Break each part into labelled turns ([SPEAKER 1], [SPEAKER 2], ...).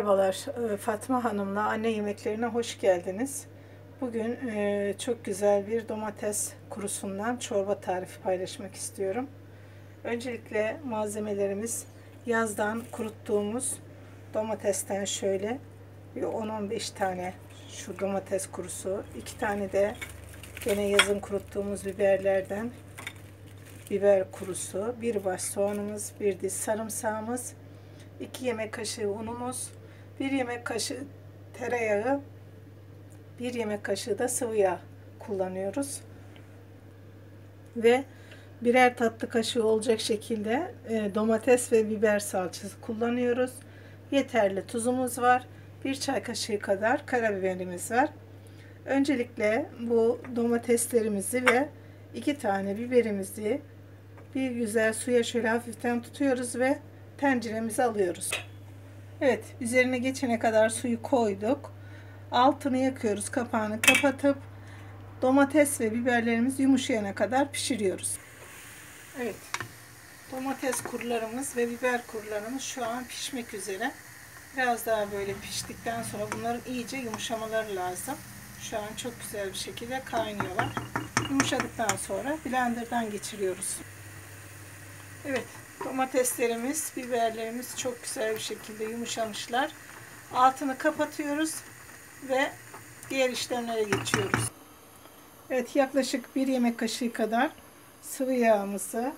[SPEAKER 1] Merhabalar, e, Fatma Hanım'la anne yemeklerine hoş geldiniz. Bugün e, çok güzel bir domates kurusundan çorba tarifi paylaşmak istiyorum. Öncelikle malzemelerimiz yazdan kuruttuğumuz domatesten şöyle bir 10-15 tane şu domates kurusu, 2 tane de gene yazın kuruttuğumuz biberlerden biber kurusu, bir baş soğanımız, bir diş sarımsağımız, 2 yemek kaşığı unumuz, 1 yemek kaşığı tereyağı, 1 yemek kaşığı da sıvı yağ kullanıyoruz. Ve birer tatlı kaşığı olacak şekilde e, domates ve biber salçası kullanıyoruz. Yeterli tuzumuz var. 1 çay kaşığı kadar karabiberimiz var. Öncelikle bu domateslerimizi ve 2 tane biberimizi bir güzel suya şöyle hafiften tutuyoruz ve tenceremize alıyoruz. Evet, üzerine geçene kadar suyu koyduk. Altını yakıyoruz, kapağını kapatıp domates ve biberlerimiz yumuşayana kadar pişiriyoruz. Evet, domates kurlarımız ve biber kurlarımız şu an pişmek üzere. Biraz daha böyle piştikten sonra bunların iyice yumuşamaları lazım. Şu an çok güzel bir şekilde kaynıyorlar. Yumuşadıktan sonra blenderdan geçiriyoruz. Evet, domateslerimiz, biberlerimiz çok güzel bir şekilde yumuşamışlar. Altını kapatıyoruz ve diğer işlemlere geçiyoruz. Evet, yaklaşık bir yemek kaşığı kadar sıvı yağımızı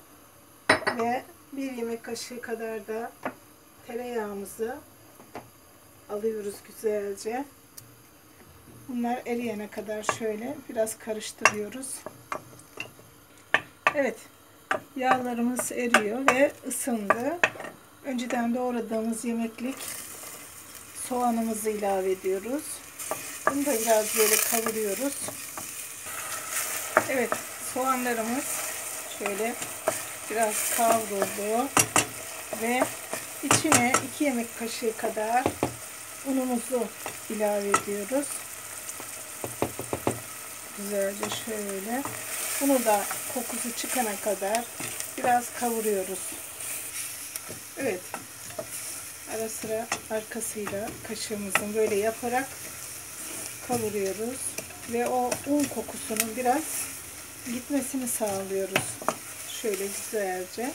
[SPEAKER 1] ve bir yemek kaşığı kadar da tereyağımızı alıyoruz güzelce. Bunlar eriyene kadar şöyle biraz karıştırıyoruz. Evet, Yağlarımız eriyor ve ısındı. Önceden doğradığımız yemeklik soğanımızı ilave ediyoruz. Bunu da biraz böyle kavuruyoruz. Evet, soğanlarımız şöyle biraz kavruldu ve içine 2 yemek kaşığı kadar unumuzu ilave ediyoruz. Güzelce şöyle bunu da kokusu çıkana kadar biraz kavuruyoruz. Evet. Ara sıra arkasıyla kaşığımızın böyle yaparak kavuruyoruz. Ve o un kokusunun biraz gitmesini sağlıyoruz. Şöyle güzelce.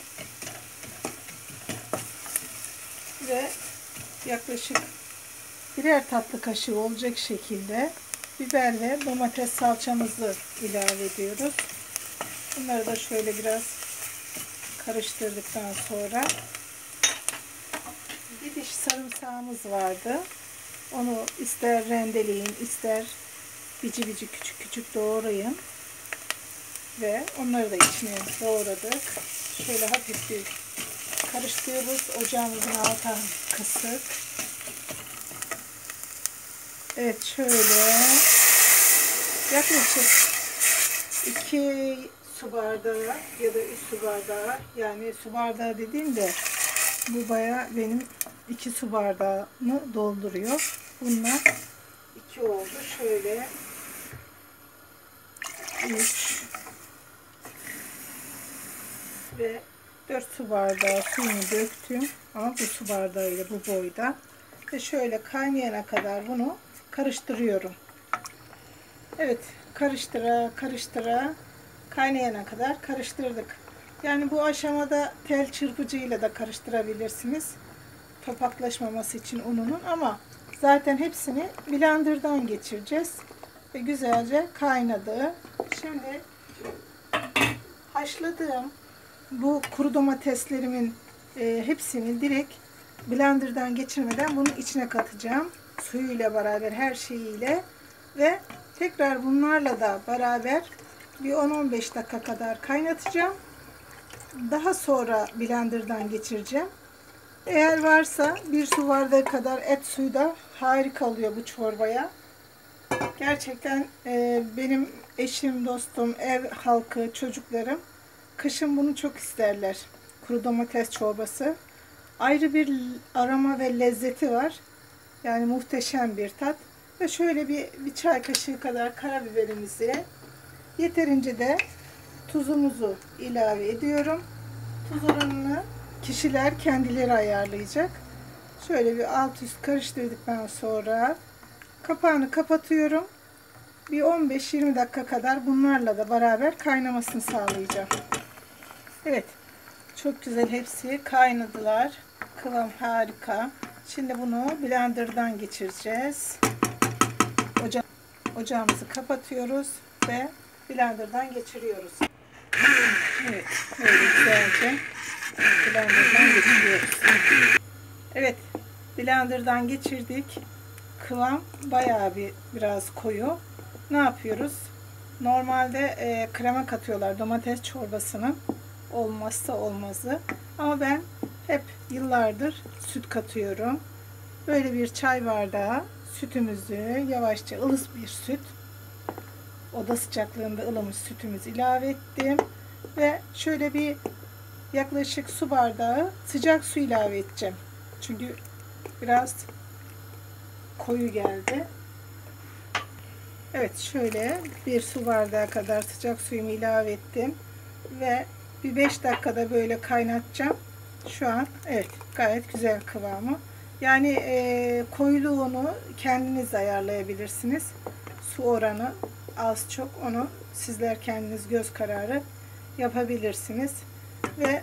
[SPEAKER 1] Ve yaklaşık birer tatlı kaşığı olacak şekilde biber ve domates salçamızı ilave ediyoruz. Bunları da şöyle biraz karıştırdıktan sonra bir diş sarımsağımız vardı. Onu ister rendeleyin, ister bici bici küçük küçük doğrayın. Ve onları da içine doğradık. Şöyle hafif bir karıştırıyoruz. Ocağımızın altı kısık. Evet şöyle yaklaşık 2 su bardağı ya da 3 su bardağı yani su bardağı dediğimde bu baya benim 2 su bardağını dolduruyor. Bunlar 2 oldu. Şöyle 3 ve 4 su bardağı suyunu döktüm. Ama bu su bardağıyla bu boyda. Ve şöyle kaynayana kadar bunu karıştırıyorum. Evet, karıştıra karıştıra kaynayana kadar karıştırdık. Yani bu aşamada tel çırpıcıyla da karıştırabilirsiniz. Topaklaşmaması için ununun ama zaten hepsini blenderdan geçireceğiz. Ve güzelce kaynadı. Şimdi haşladığım bu kuru domateslerimin e, hepsini direkt blenderdan geçirmeden bunun içine katacağım suyuyla beraber her şeyiyle ve tekrar bunlarla da beraber bir 10-15 dakika kadar kaynatacağım. Daha sonra blenderdan geçireceğim. Eğer varsa bir su bardağı kadar et suyu da harika oluyor bu çorbaya. Gerçekten e, benim eşim, dostum, ev halkı, çocuklarım kışın bunu çok isterler. Kuru domates çorbası. Ayrı bir aroma ve lezzeti var. Yani muhteşem bir tat. Ve şöyle bir, bir çay kaşığı kadar karabiberimizi yeterince de tuzumuzu ilave ediyorum. Tuz oranını kişiler kendileri ayarlayacak. Şöyle bir alt üst karıştırdıktan sonra kapağını kapatıyorum. Bir 15-20 dakika kadar bunlarla da beraber kaynamasını sağlayacağım. Evet. Çok güzel hepsi kaynadılar. Kıvam harika. Şimdi bunu blenderdan geçireceğiz. Oca ocağımızı kapatıyoruz ve blenderdan geçiriyoruz. Evet. Böyle blenderdan geçiriyoruz. Evet. Blenderdan geçirdik. Kıvam bayağı bir biraz koyu. Ne yapıyoruz? Normalde e, krema katıyorlar domates çorbasının olmazsa olmazı. Ama ben hep yıllardır süt katıyorum. Böyle bir çay bardağı sütümüzü yavaşça ılıs bir süt oda sıcaklığında ılımış sütümüzü ilave ettim ve şöyle bir yaklaşık su bardağı sıcak su ilave edeceğim. Çünkü biraz koyu geldi. Evet şöyle bir su bardağı kadar sıcak suyumu ilave ettim ve bir 5 dakikada böyle kaynatacağım. Şu an evet gayet güzel kıvamı. Yani e, koyuluğunu kendiniz ayarlayabilirsiniz. Su oranı az çok onu sizler kendiniz göz kararı yapabilirsiniz. Ve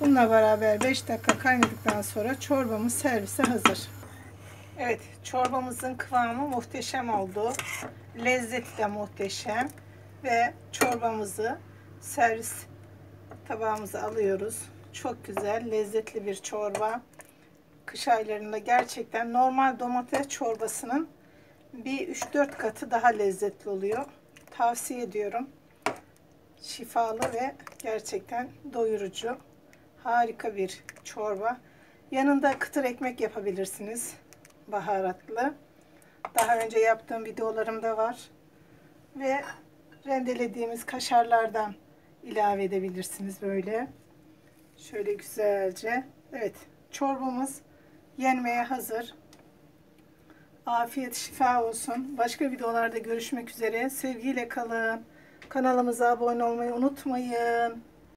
[SPEAKER 1] bununla beraber 5 dakika kaynadıktan sonra çorbamız servise hazır. Evet çorbamızın kıvamı muhteşem oldu. Lezzeti de muhteşem. Ve çorbamızı servis tabağımıza alıyoruz. Çok güzel, lezzetli bir çorba. Kış aylarında gerçekten normal domates çorbasının bir 3-4 katı daha lezzetli oluyor. Tavsiye ediyorum. Şifalı ve gerçekten doyurucu. Harika bir çorba. Yanında kıtır ekmek yapabilirsiniz. Baharatlı. Daha önce yaptığım videolarımda var. Ve rendelediğimiz kaşarlardan ilave edebilirsiniz böyle. Şöyle güzelce. Evet çorbamız yenmeye hazır. Afiyet şifa olsun. Başka videolarda görüşmek üzere. Sevgiyle kalın. Kanalımıza abone olmayı unutmayın.